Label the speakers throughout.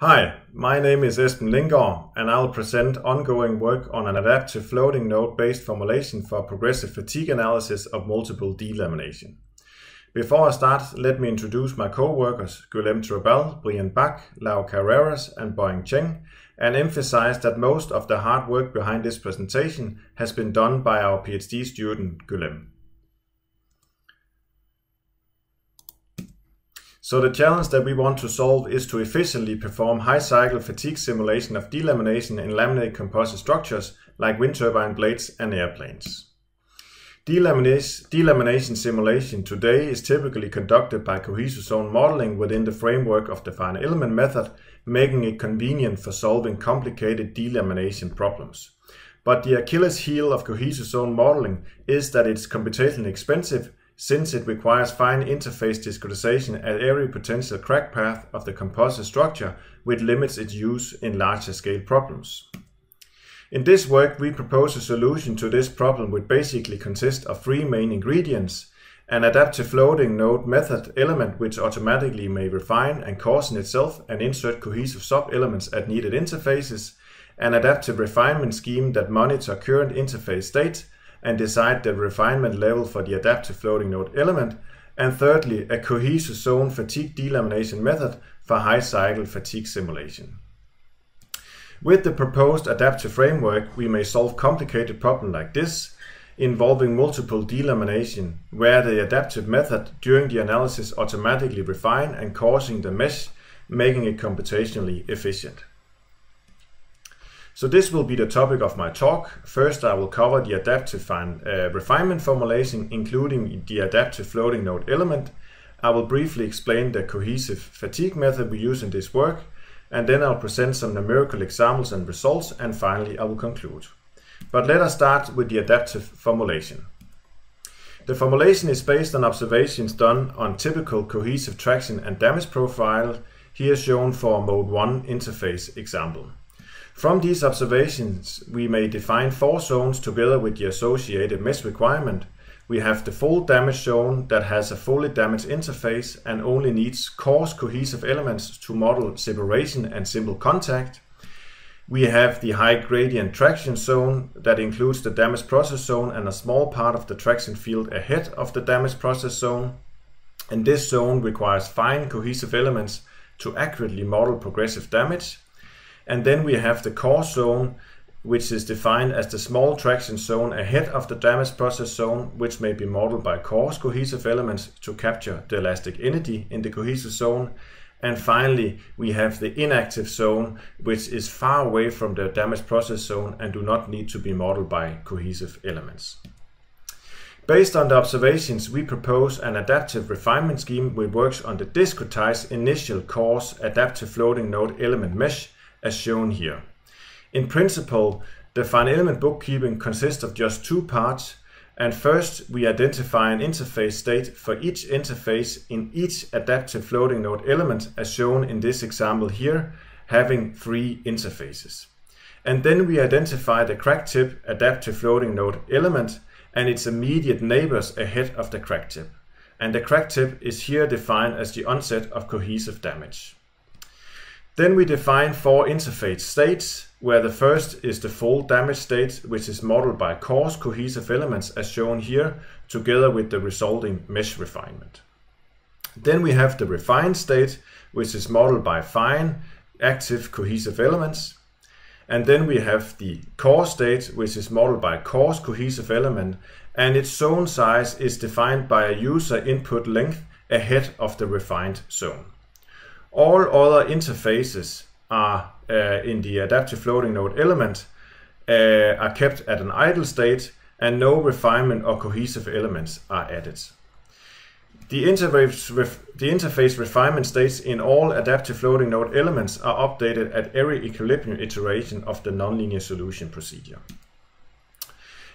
Speaker 1: Hi, my name is Esben Lindgaard, and I'll present ongoing work on an adaptive floating node-based formulation for progressive fatigue analysis of multiple delamination. Before I start, let me introduce my co-workers, Guillem Trabal, Brian Bak, Lau Carreras, and Boyang Chen, and emphasize that most of the hard work behind this presentation has been done by our PhD student, Guillem. So the challenge that we want to solve is to efficiently perform high cycle fatigue simulation of delamination in laminate composite structures like wind turbine blades and airplanes. Delamination, simulation today is typically conducted by cohesive zone modeling within the framework of the finite element method, making it convenient for solving complicated delamination problems. But the Achilles heel of cohesive zone modeling is that it's computationally expensive since it requires fine interface discretization at every potential crack path of the composite structure, which limits its use in larger scale problems. In this work, we propose a solution to this problem which basically consists of three main ingredients, an adaptive floating node method element which automatically may refine and coarsen itself and insert cohesive sub-elements at needed interfaces, an adaptive refinement scheme that monitor current interface state, and decide the refinement level for the adaptive floating node element. And thirdly, a cohesive zone fatigue delamination method for high cycle fatigue simulation. With the proposed adaptive framework, we may solve complicated problems like this, involving multiple delamination, where the adaptive method during the analysis automatically refine and coarsen the mesh, making it computationally efficient. So this will be the topic of my talk. First, I will cover the adaptive uh, refinement formulation, including the adaptive floating node element. I will briefly explain the cohesive fatigue method we use in this work, and then I'll present some numerical examples and results, and finally I will conclude. But let us start with the adaptive formulation. The formulation is based on observations done on typical cohesive traction and damage profile, here shown for mode 1 interface example. From these observations, we may define four zones together with the associated mesh requirement. We have the full damage zone that has a fully damaged interface and only needs coarse cohesive elements to model separation and simple contact. We have the high gradient traction zone that includes the damage process zone and a small part of the traction field ahead of the damage process zone. And this zone requires fine cohesive elements to accurately model progressive damage. And then we have the coarse zone, which is defined as the small traction zone ahead of the damage process zone, which may be modeled by coarse cohesive elements to capture the elastic energy in the cohesive zone. And finally, we have the inactive zone, which is far away from the damage process zone and do not need to be modeled by cohesive elements. Based on the observations, we propose an adaptive refinement scheme which works on the discretized initial coarse adaptive floating node element mesh as shown here. In principle, the fine element bookkeeping consists of just two parts, and first we identify an interface state for each interface in each adaptive floating node element as shown in this example here, having three interfaces. And then we identify the crack tip adaptive floating node element and its immediate neighbors ahead of the crack tip. And the crack tip is here defined as the onset of cohesive damage. Then we define four interface states, where the first is the full damage state, which is modeled by coarse cohesive elements as shown here, together with the resulting mesh refinement. Then we have the refined state, which is modeled by fine, active cohesive elements. And then we have the coarse state, which is modeled by coarse cohesive element, and its zone size is defined by a user input length ahead of the refined zone. All other interfaces are uh, in the adaptive floating node element uh, are kept at an idle state and no refinement or cohesive elements are added. The interface, the interface refinement states in all adaptive floating node elements are updated at every equilibrium iteration of the nonlinear solution procedure.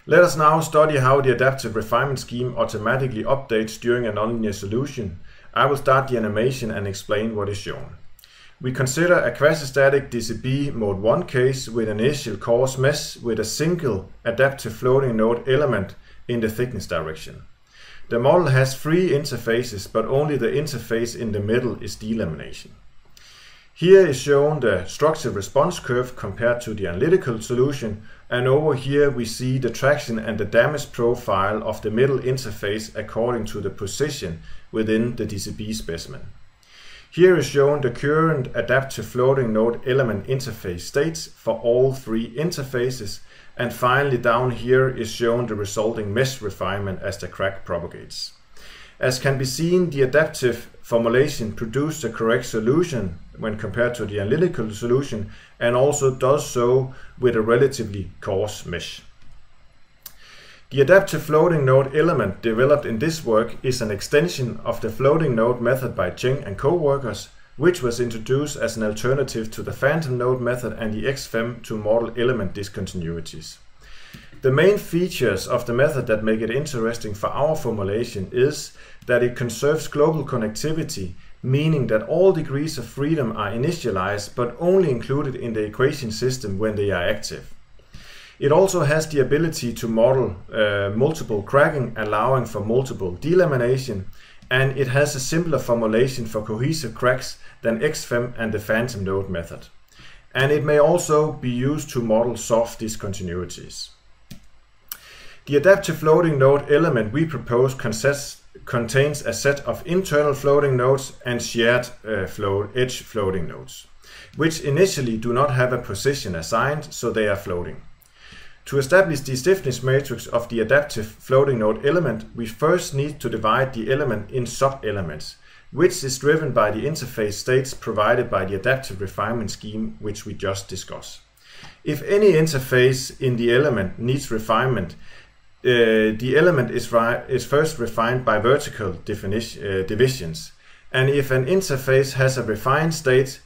Speaker 1: Let us now study how the adaptive refinement scheme automatically updates during a nonlinear solution I will start the animation and explain what is shown. We consider a quasi-static DCB mode 1 case with an initial coarse mesh with a single adaptive floating node element in the thickness direction. The model has three interfaces, but only the interface in the middle is delamination. Here is shown the structure response curve compared to the analytical solution and over here we see the traction and the damage profile of the middle interface according to the position within the DCB specimen. Here is shown the current adaptive floating node element interface states for all three interfaces and finally down here is shown the resulting mesh refinement as the crack propagates. As can be seen, the adaptive formulation produced the correct solution when compared to the analytical solution and also does so with a relatively coarse mesh. The adaptive floating node element developed in this work is an extension of the floating node method by Chen and co-workers, which was introduced as an alternative to the phantom node method and the XFEM to model element discontinuities. The main features of the method that make it interesting for our formulation is that it conserves global connectivity, meaning that all degrees of freedom are initialized but only included in the equation system when they are active. It also has the ability to model uh, multiple cracking, allowing for multiple delamination, and it has a simpler formulation for cohesive cracks than XFEM and the phantom node method. And it may also be used to model soft discontinuities. The adaptive floating node element we propose consists, contains a set of internal floating nodes and shared uh, float, edge floating nodes, which initially do not have a position assigned, so they are floating. To establish the stiffness matrix of the adaptive floating node element, we first need to divide the element in sub-elements, which is driven by the interface states provided by the adaptive refinement scheme which we just discussed. If any interface in the element needs refinement, uh, the element is, is first refined by vertical uh, divisions. And if an interface has a refined state,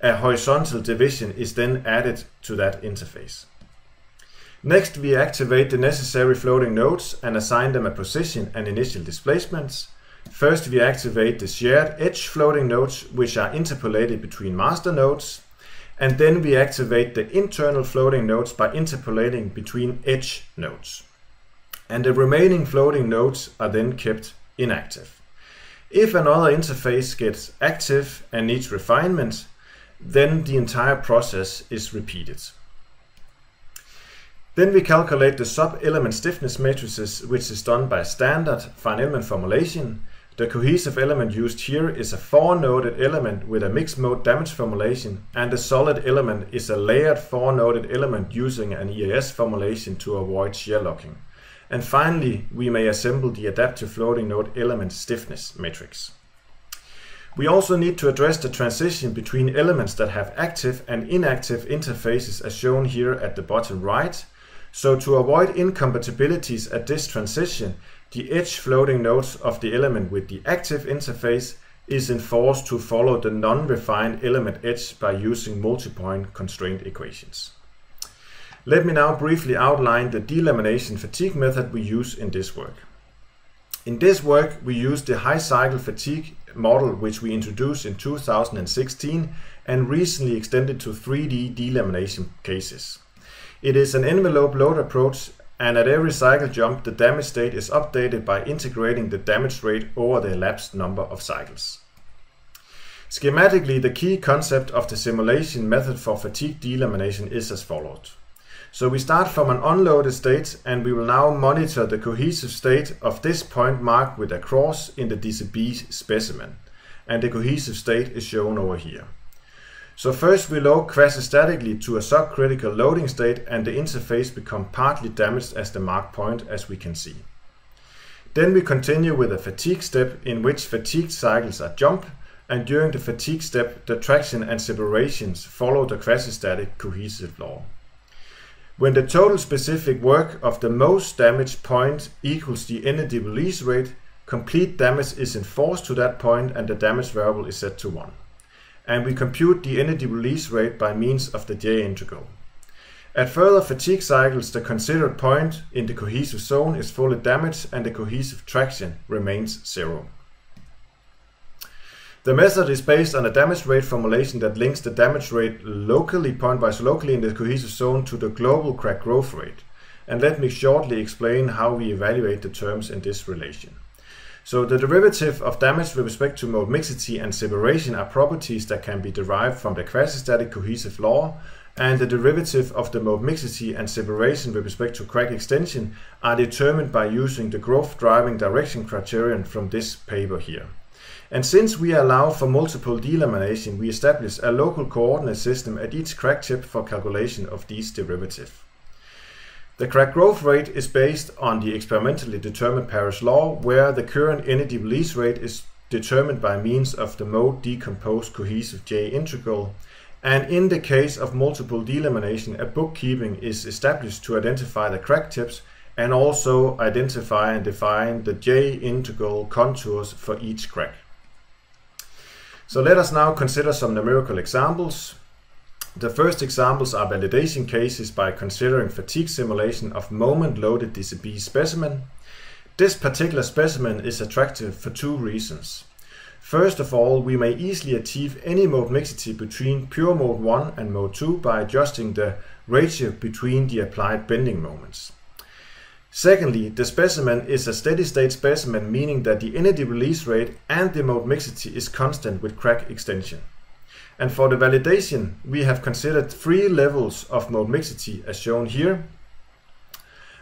Speaker 1: a horizontal division is then added to that interface. Next, we activate the necessary floating nodes and assign them a position and initial displacements. First, we activate the shared edge floating nodes, which are interpolated between master nodes. And then we activate the internal floating nodes by interpolating between edge nodes and the remaining floating nodes are then kept inactive. If another interface gets active and needs refinement, then the entire process is repeated. Then we calculate the sub-element stiffness matrices, which is done by standard finite element formulation. The cohesive element used here is a four-noded element with a mixed mode damage formulation, and the solid element is a layered four-noded element using an EAS formulation to avoid shear locking. And finally, we may assemble the adaptive floating node element stiffness matrix. We also need to address the transition between elements that have active and inactive interfaces as shown here at the bottom right. So to avoid incompatibilities at this transition, the edge floating nodes of the element with the active interface is enforced to follow the non-refined element edge by using multi-point constraint equations. Let me now briefly outline the delamination fatigue method we use in this work. In this work, we use the high cycle fatigue model which we introduced in 2016 and recently extended to 3D delamination cases. It is an envelope load approach and at every cycle jump the damage state is updated by integrating the damage rate over the elapsed number of cycles. Schematically, the key concept of the simulation method for fatigue delamination is as follows. So we start from an unloaded state and we will now monitor the cohesive state of this point marked with a cross in the DCB specimen. And the cohesive state is shown over here. So first we load quasi-statically to a subcritical loading state and the interface becomes partly damaged as the mark point as we can see. Then we continue with a fatigue step in which fatigue cycles are jumped and during the fatigue step the traction and separations follow the quasi-static cohesive law. When the total specific work of the most damaged point equals the energy release rate, complete damage is enforced to that point and the damage variable is set to 1. And we compute the energy release rate by means of the J integral. At further fatigue cycles, the considered point in the cohesive zone is fully damaged and the cohesive traction remains zero. The method is based on a damage rate formulation that links the damage rate locally, pointwise locally in the cohesive zone to the global crack growth rate. And let me shortly explain how we evaluate the terms in this relation. So the derivative of damage with respect to mode mixity and separation are properties that can be derived from the quasi-static cohesive law, and the derivative of the mode mixity and separation with respect to crack extension are determined by using the growth driving direction criterion from this paper here. And since we allow for multiple delamination, we establish a local coordinate system at each crack tip for calculation of these derivatives. The crack growth rate is based on the experimentally determined Paris law, where the current energy release rate is determined by means of the mode decomposed cohesive J integral. And in the case of multiple delamination, a bookkeeping is established to identify the crack tips and also identify and define the J integral contours for each crack. So let us now consider some numerical examples. The first examples are validation cases by considering fatigue simulation of moment-loaded DCB specimen. This particular specimen is attractive for two reasons. First of all, we may easily achieve any mode mixity between pure mode 1 and mode 2 by adjusting the ratio between the applied bending moments. Secondly, the specimen is a steady-state specimen, meaning that the energy release rate and the mode mixity is constant with crack extension. And for the validation, we have considered three levels of mode mixity as shown here.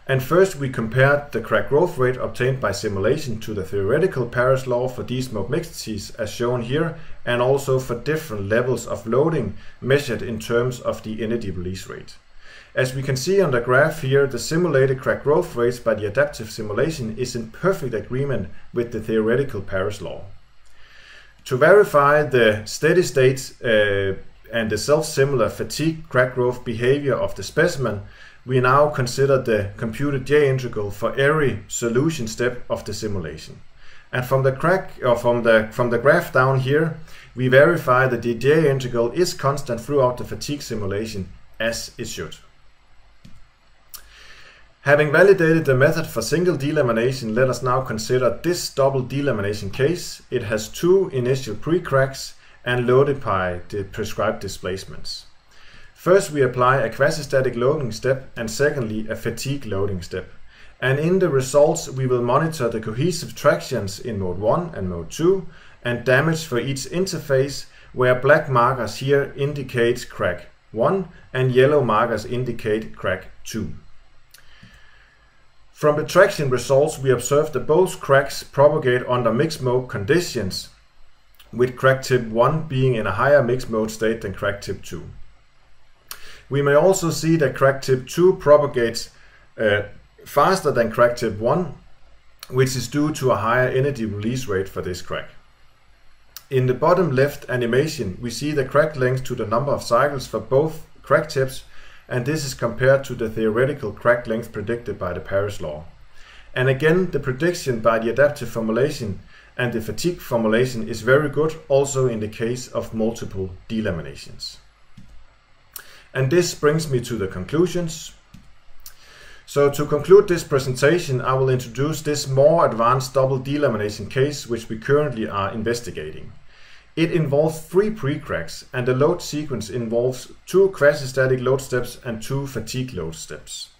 Speaker 1: And first we compared the crack growth rate obtained by simulation to the theoretical Paris law for these mode mixities as shown here and also for different levels of loading measured in terms of the energy release rate. As we can see on the graph here, the simulated crack growth rates by the adaptive simulation is in perfect agreement with the theoretical Paris law. To verify the steady state uh, and the self-similar fatigue crack growth behavior of the specimen, we now consider the computed J integral for every solution step of the simulation. And from the crack or from the from the graph down here, we verify that the J integral is constant throughout the fatigue simulation as it should. Having validated the method for single delamination, let us now consider this double delamination case. It has two initial pre-cracks and loaded by the prescribed displacements. First we apply a quasi-static loading step and secondly a fatigue loading step. And in the results we will monitor the cohesive tractions in mode 1 and mode 2 and damage for each interface where black markers here indicate crack 1 and yellow markers indicate crack 2. From the traction results, we observe that both cracks propagate under mixed mode conditions, with crack tip 1 being in a higher mixed mode state than crack tip 2. We may also see that crack tip 2 propagates uh, faster than crack tip 1, which is due to a higher energy release rate for this crack. In the bottom left animation, we see the crack length to the number of cycles for both crack tips and this is compared to the theoretical crack length predicted by the Paris law. And again, the prediction by the adaptive formulation and the fatigue formulation is very good also in the case of multiple delaminations. And this brings me to the conclusions. So to conclude this presentation, I will introduce this more advanced double delamination case which we currently are investigating. It involves three pre-cracks and the load sequence involves two quasi-static load steps and two fatigue load steps.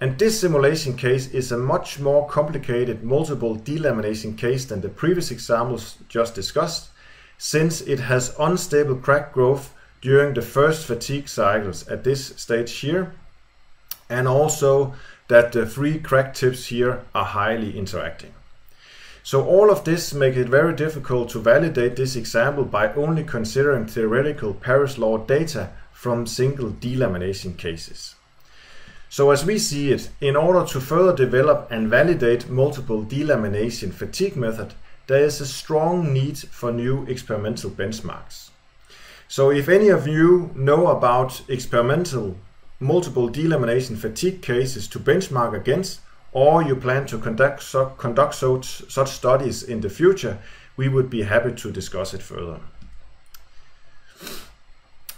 Speaker 1: And this simulation case is a much more complicated multiple delamination case than the previous examples just discussed, since it has unstable crack growth during the first fatigue cycles at this stage here, and also that the three crack tips here are highly interacting. So all of this makes it very difficult to validate this example by only considering theoretical Paris law data from single delamination cases. So as we see it, in order to further develop and validate multiple delamination fatigue method, there is a strong need for new experimental benchmarks. So if any of you know about experimental multiple delamination fatigue cases to benchmark against, or you plan to conduct, so, conduct such, such studies in the future, we would be happy to discuss it further.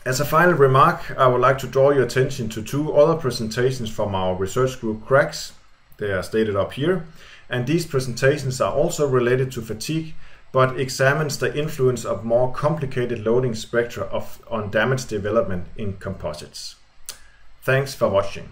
Speaker 1: As a final remark, I would like to draw your attention to two other presentations from our research group CRACS. They are stated up here. And these presentations are also related to fatigue, but examines the influence of more complicated loading spectra of, on damage development in composites. Thanks for watching.